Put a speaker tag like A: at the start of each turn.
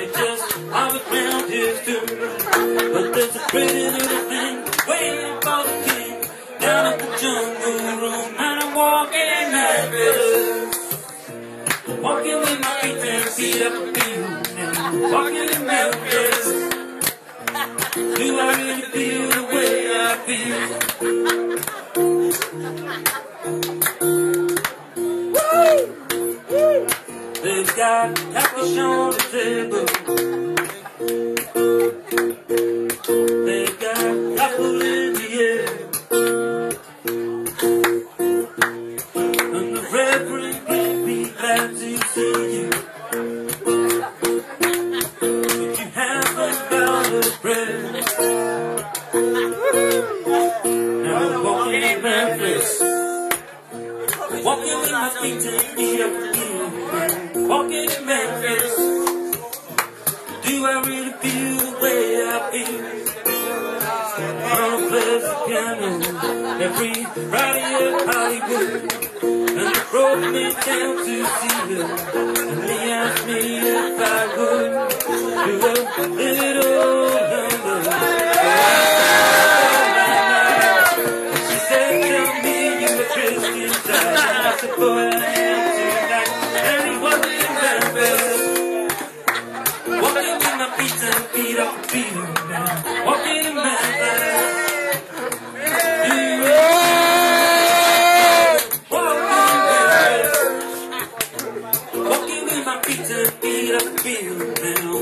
A: They just are around here too. But there's a pretty little thing waiting for the king down at the jungle room. And I'm walking in Memphis. Walking with my feet ten feet up a field. And walking in Memphis. Do I really feel the way I feel? They've got catfish on the table. They've got apple in the air. And the reverend will be glad to see you. But you haven't got a prayer. Now I'm walking in Memphis. Walking with my feet up the Feel the way I feel? On a piano. Every Friday at Hollywood. And they brought me down to see her. And they asked me if I would do a little number. She said, tell me you're a Christian child. I said, boy, I am Walking with my feet ten feet off the field now. Walking in Memphis. Walking with my feet off the now. Walking in Memphis.